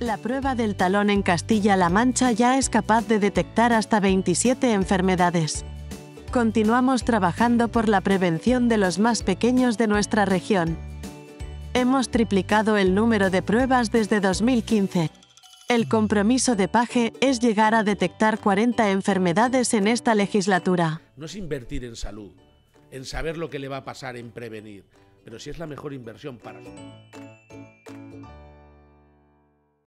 La prueba del talón en Castilla-La Mancha ya es capaz de detectar hasta 27 enfermedades. Continuamos trabajando por la prevención de los más pequeños de nuestra región. Hemos triplicado el número de pruebas desde 2015. El compromiso de Paje es llegar a detectar 40 enfermedades en esta legislatura. No es invertir en salud, en saber lo que le va a pasar, en prevenir, pero sí es la mejor inversión para...